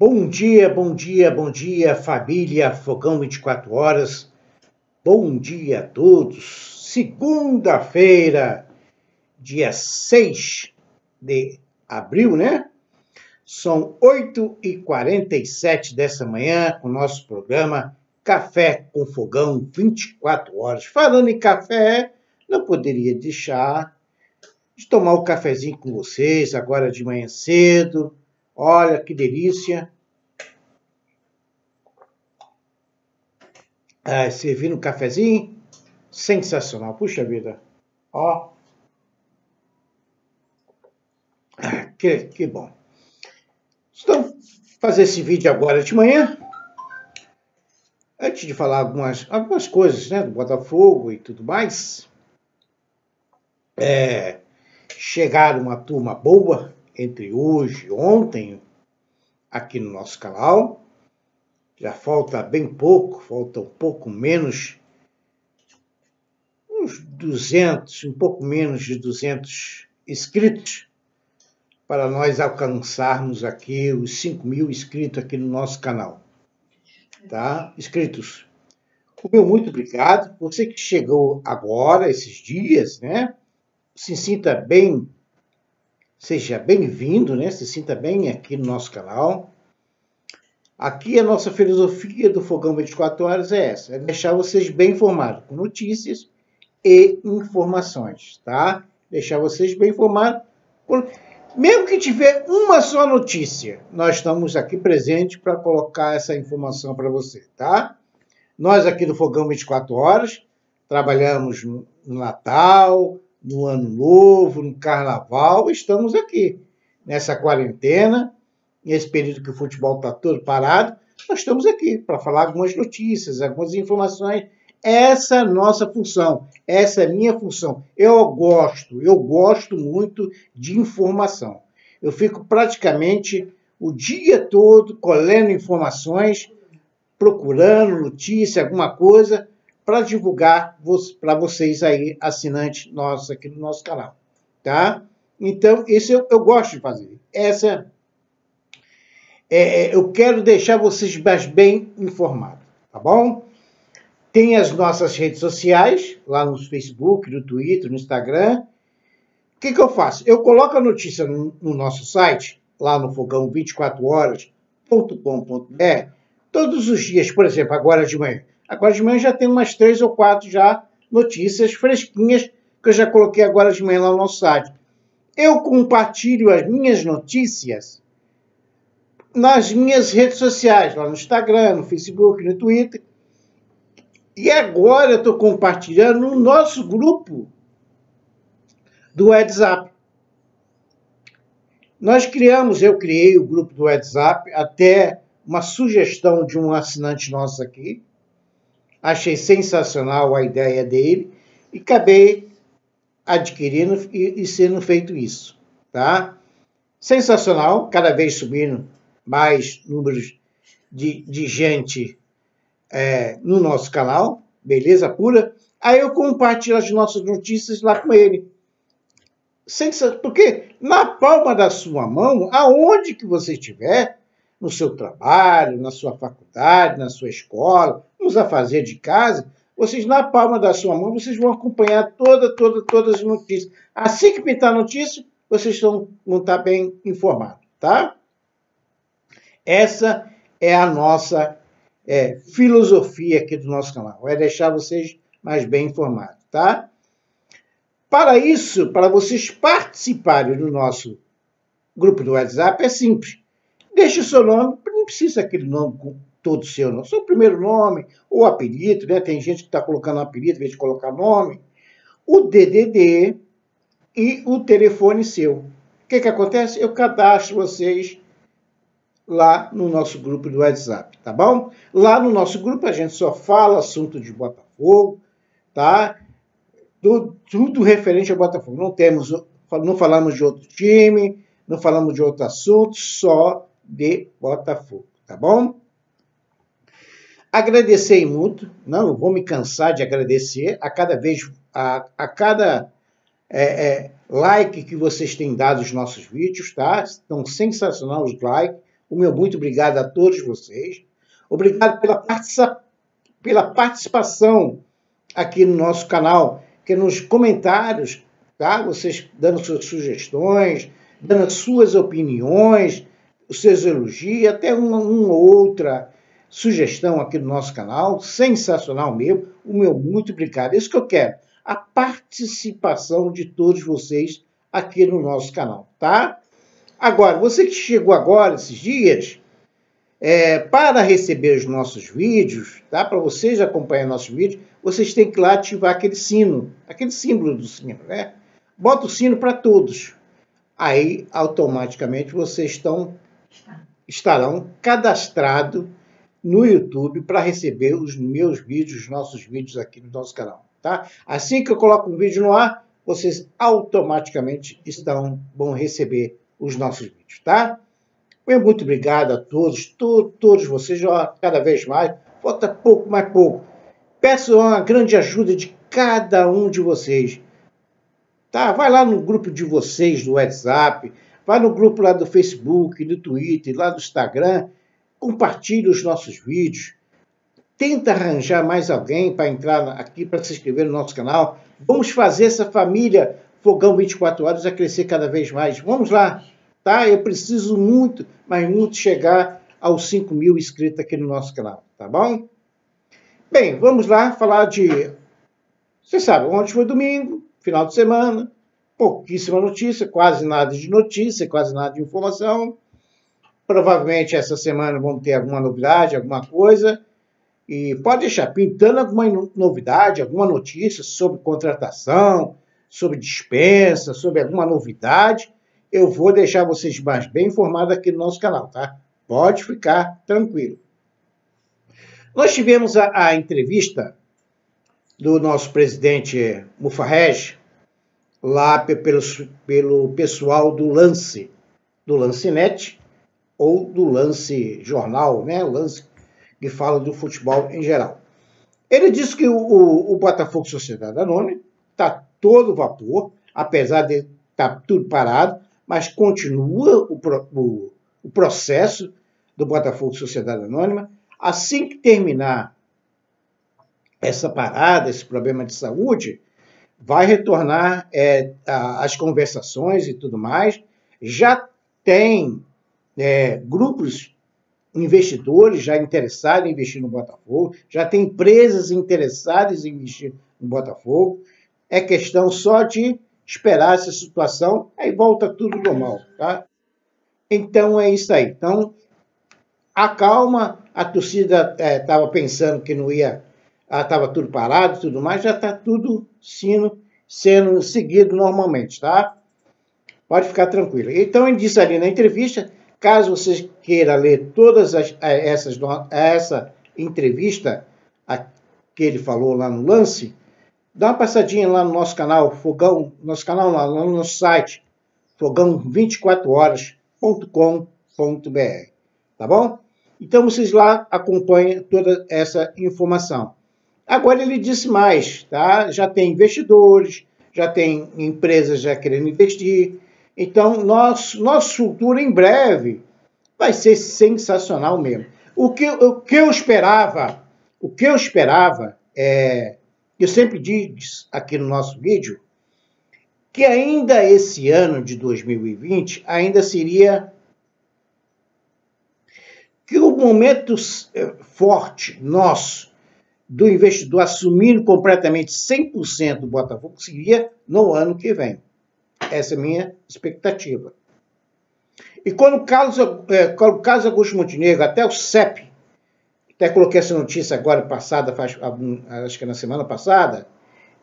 Bom dia, bom dia, bom dia, família Fogão 24 Horas. Bom dia a todos. Segunda-feira, dia 6 de abril, né? São 8h47 dessa manhã o nosso programa Café com Fogão 24 Horas. Falando em café, não poderia deixar de tomar o um cafezinho com vocês agora de manhã cedo. Olha que delícia. Ah, servindo um cafezinho. Sensacional. Puxa vida. Ó. Que, que bom. Então, fazer esse vídeo agora de manhã. Antes de falar algumas, algumas coisas né, do Botafogo e tudo mais. É, chegar uma turma boa entre hoje e ontem aqui no nosso canal. Já falta bem pouco, falta um pouco menos, uns 200, um pouco menos de 200 inscritos para nós alcançarmos aqui os 5 mil inscritos aqui no nosso canal. Tá? Inscritos. O meu muito obrigado. Você que chegou agora, esses dias, né? se sinta bem, seja bem-vindo, né? Se sinta bem aqui no nosso canal. Aqui a nossa filosofia do Fogão 24 Horas é essa, é deixar vocês bem informados com notícias e informações, tá? Deixar vocês bem informados. Mesmo que tiver uma só notícia, nós estamos aqui presentes para colocar essa informação para você, tá? Nós aqui do Fogão 24 Horas trabalhamos no Natal, no Ano Novo, no Carnaval, estamos aqui. Nessa quarentena, nesse período que o futebol está todo parado, nós estamos aqui para falar algumas notícias, algumas informações. Essa é a nossa função, essa é a minha função. Eu gosto, eu gosto muito de informação. Eu fico praticamente o dia todo colhendo informações, procurando notícia, alguma coisa, para divulgar para vocês aí, assinantes nossos aqui no nosso canal, tá? Então, isso eu, eu gosto de fazer. Essa, é, é, eu quero deixar vocês mais bem informados, tá bom? Tem as nossas redes sociais, lá no Facebook, no Twitter, no Instagram. O que, que eu faço? Eu coloco a notícia no, no nosso site, lá no fogão24horas.com.br, todos os dias, por exemplo, agora de manhã. Agora de manhã já tem umas três ou quatro já notícias fresquinhas que eu já coloquei agora de manhã lá no nosso site. Eu compartilho as minhas notícias nas minhas redes sociais, lá no Instagram, no Facebook, no Twitter. E agora eu estou compartilhando no nosso grupo do WhatsApp. Nós criamos, eu criei o grupo do WhatsApp, até uma sugestão de um assinante nosso aqui, achei sensacional a ideia dele e acabei adquirindo e, e sendo feito isso, tá? Sensacional, cada vez subindo mais números de, de gente é, no nosso canal, beleza pura. Aí eu compartilho as nossas notícias lá com ele. Porque na palma da sua mão, aonde que você estiver, no seu trabalho, na sua faculdade, na sua escola, nos afazeres de casa, vocês na palma da sua mão, vocês vão acompanhar toda, toda, todas as notícias. Assim que pintar notícia, vocês vão estar bem informados, tá? Essa é a nossa é, filosofia aqui do nosso canal, é deixar vocês mais bem informados, tá? Para isso, para vocês participarem do nosso grupo do WhatsApp, é simples. Deixe o seu nome, não precisa aquele nome todo seu, não. Seu primeiro nome, ou apelido, né? Tem gente que está colocando apelido em vez de colocar nome. O DDD e o telefone seu. O que, que acontece? Eu cadastro vocês lá no nosso grupo do WhatsApp, tá bom? Lá no nosso grupo a gente só fala assunto de Botafogo, tá? Tudo, tudo referente ao Botafogo. Não temos, não falamos de outro time, não falamos de outro assunto, só de Botafogo, tá bom? Agradecer muito, não vou me cansar de agradecer a cada vez, a, a cada é, é, like que vocês têm dado os nossos vídeos, tá? Estão sensacional os likes. O meu muito obrigado a todos vocês. Obrigado pela, participa pela participação aqui no nosso canal, que nos comentários, tá? Vocês dando suas sugestões, dando suas opiniões, os seus elogios, até uma, uma outra sugestão aqui no nosso canal, sensacional mesmo. O meu muito obrigado. É isso que eu quero, a participação de todos vocês aqui no nosso canal, tá? Agora, você que chegou agora, esses dias, é, para receber os nossos vídeos, tá? Para vocês acompanhar nossos vídeos, vocês têm que lá ativar aquele sino, aquele símbolo do sino, né? Bota o sino para todos. Aí, automaticamente, vocês estão, estarão cadastrados no YouTube para receber os meus vídeos, os nossos vídeos aqui no nosso canal, tá? Assim que eu coloco um vídeo no ar, vocês automaticamente estão, vão receber os nossos vídeos, tá? Muito obrigado a todos, to, todos vocês, ó, cada vez mais, falta pouco, mais pouco. Peço uma grande ajuda de cada um de vocês. Tá? Vai lá no grupo de vocês do WhatsApp, vai no grupo lá do Facebook, do Twitter, lá do Instagram, compartilhe os nossos vídeos. Tenta arranjar mais alguém para entrar aqui, para se inscrever no nosso canal. Vamos fazer essa família Fogão 24 Horas a crescer cada vez mais. Vamos lá, tá? Eu preciso muito, mas muito chegar aos 5 mil inscritos aqui no nosso canal, tá bom? Bem, vamos lá falar de... Você sabe, ontem foi domingo, final de semana, pouquíssima notícia, quase nada de notícia, quase nada de informação. Provavelmente essa semana vamos ter alguma novidade, alguma coisa. E pode deixar pintando alguma novidade, alguma notícia sobre contratação, sobre dispensa, sobre alguma novidade. Eu vou deixar vocês mais bem informados aqui no nosso canal, tá? Pode ficar tranquilo. Nós tivemos a, a entrevista do nosso presidente Mufarrej lá pelo, pelo pessoal do Lance, do Lancenet, ou do Lance Jornal, né? Lance que fala do futebol em geral. Ele disse que o, o, o Botafogo Sociedade Anônima está todo vapor, apesar de estar tá tudo parado, mas continua o, o, o processo do Botafogo Sociedade Anônima. Assim que terminar essa parada, esse problema de saúde, vai retornar é, a, as conversações e tudo mais. Já tem é, grupos investidores já interessados em investir no Botafogo, já tem empresas interessadas em investir no Botafogo. É questão só de esperar essa situação, aí volta tudo normal, tá? Então é isso aí. Então, acalma, a torcida estava é, pensando que não ia, estava tudo parado e tudo mais, já está tudo sendo, sendo seguido normalmente, tá? Pode ficar tranquilo. Então, ele disse ali na entrevista Caso você queira ler todas as, eh, essas essa entrevista que ele falou lá no lance, dá uma passadinha lá no nosso canal, Fogão, nosso canal lá, no nosso site, fogão24horas.com.br, tá bom? Então vocês lá acompanhem toda essa informação. Agora ele disse mais, tá? Já tem investidores, já tem empresas já querendo investir, então, nosso, nosso futuro em breve vai ser sensacional mesmo. O que, o que eu esperava, o que eu esperava, é, eu sempre digo aqui no nosso vídeo, que ainda esse ano de 2020 ainda seria que o momento é, forte nosso do investidor assumindo completamente 100% do Botafogo seria no ano que vem. Essa é a minha expectativa. E quando o Carlos, é, o Carlos Augusto Montenegro, até o CEP, até coloquei essa notícia agora passada, faz, acho que na semana passada,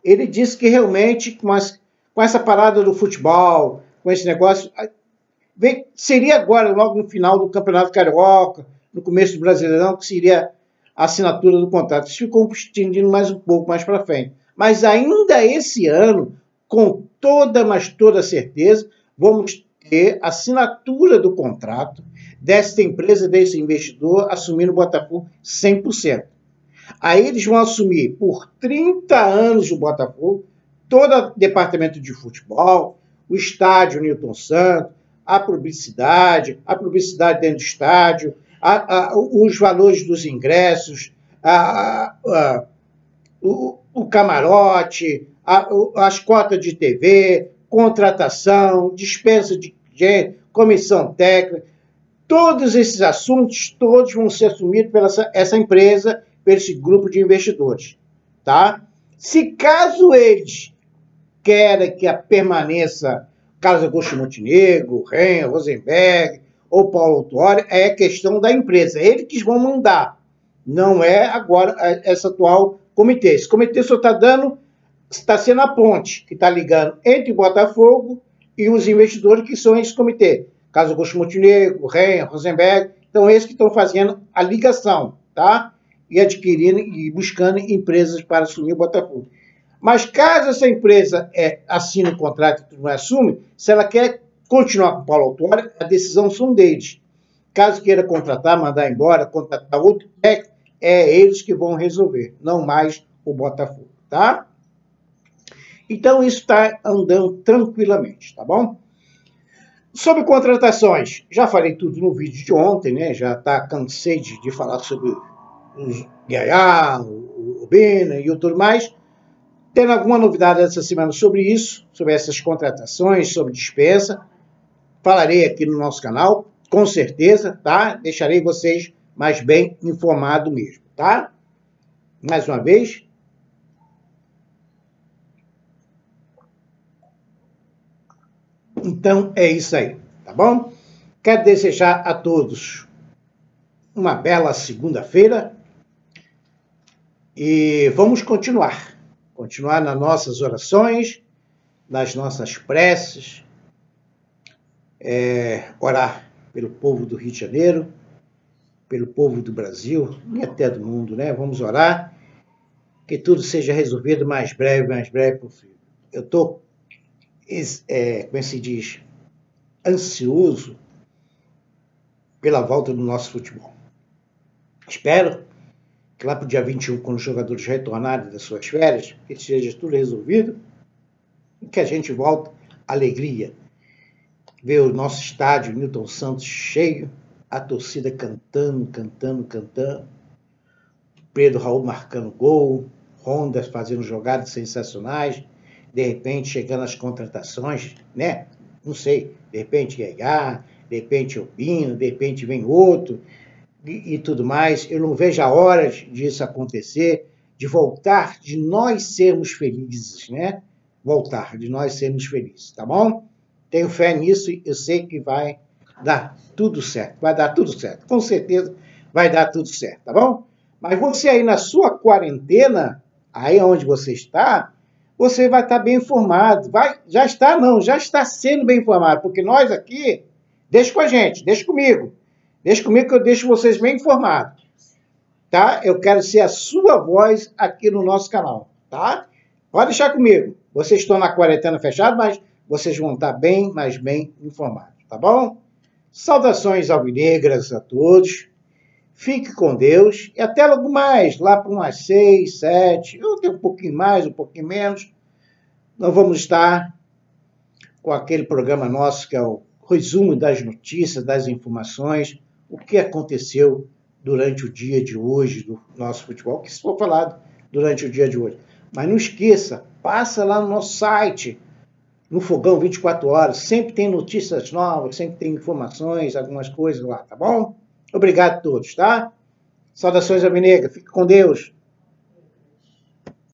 ele disse que realmente, com, as, com essa parada do futebol, com esse negócio, seria agora, logo no final do Campeonato Carioca, no começo do Brasileirão, que seria a assinatura do contrato. Isso ficou estendindo mais um pouco mais para frente. Mas ainda esse ano, com toda, mas toda certeza, vamos ter assinatura do contrato desta empresa, desse investidor, assumindo o Botafogo 100%. Aí eles vão assumir por 30 anos o Botafogo, todo o departamento de futebol, o estádio Newton Santos, a publicidade, a publicidade dentro do estádio, a, a, os valores dos ingressos, a, o, o, camarote, as cotas de TV, contratação, dispensa de gente, comissão técnica, todos esses assuntos, todos vão ser assumidos pela essa, essa empresa, por esse grupo de investidores, tá? Se caso eles querem que permaneça Carlos Augusto Montenegro, Ren, Rosenberg ou Paulo Autuori, é questão da empresa. Eles que vão mandar. Não é agora essa atual comitê. Esse comitê só está dando, está sendo a ponte que está ligando entre o Botafogo e os investidores que são esse comitê. Carlos Augusto Montenegro, Ren, Rosenberg. Então, esses que estão fazendo a ligação, tá? E adquirindo e buscando empresas para assumir o Botafogo. Mas caso essa empresa é, assine o contrato e não assume, se ela quer continuar com o Paulo Autuori, a decisão são deles. Caso queira contratar, mandar embora, contratar outro técnico, é eles que vão resolver, não mais o Botafogo, tá? Então isso está andando tranquilamente, tá bom? Sobre contratações, já falei tudo no vídeo de ontem, né? Já tá cansei de, de falar sobre os Gaiá, o, o e o tudo mais. Tendo alguma novidade essa semana sobre isso, sobre essas contratações, sobre dispensa, falarei aqui no nosso canal, com certeza, tá? Deixarei vocês mais bem informados mesmo, tá? Mais uma vez. Então é isso aí, tá bom? Quero desejar a todos uma bela segunda-feira e vamos continuar continuar nas nossas orações, nas nossas preces, é, orar pelo povo do Rio de Janeiro, pelo povo do Brasil e até do mundo, né? Vamos orar que tudo seja resolvido mais breve, mais breve possível. Eu estou, é, como é se diz, ansioso pela volta do nosso futebol. Espero que lá para o dia 21, quando os jogadores retornarem das suas férias, que esteja tudo resolvido e que a gente volte alegria. Ver o nosso estádio, Newton Santos, cheio, a torcida cantando, cantando, cantando. Pedro Raul marcando gol, Honda fazendo jogadas sensacionais, de repente chegando as contratações, né? Não sei, de repente Guegar, de repente Albino, de repente vem outro, e, e tudo mais. Eu não vejo a hora disso acontecer, de voltar, de nós sermos felizes, né? Voltar, de nós sermos felizes, tá bom? Tenho fé nisso e eu sei que vai dar tudo certo. Vai dar tudo certo. Com certeza vai dar tudo certo, tá bom? Mas você aí na sua quarentena, aí onde você está, você vai estar bem informado. Vai, já está, não, já está sendo bem informado, porque nós aqui, deixa com a gente, deixa comigo. Deixa comigo que eu deixo vocês bem informados. Tá? Eu quero ser a sua voz aqui no nosso canal. Tá? Pode deixar comigo. Vocês estão na quarentena fechada, mas vocês vão estar bem, mas bem informados. Tá bom? Saudações alvinegras a todos. Fique com Deus e até logo mais, lá para umas seis, sete, eu tenho um pouquinho mais, um pouquinho menos. Nós vamos estar com aquele programa nosso que é o resumo das notícias, das informações, o que aconteceu durante o dia de hoje do nosso futebol, que se for falado durante o dia de hoje. Mas não esqueça, passa lá no nosso site, no Fogão 24 horas, sempre tem notícias novas, sempre tem informações, algumas coisas lá, tá bom? Obrigado a todos, tá? Saudações Avinega, fique com Deus.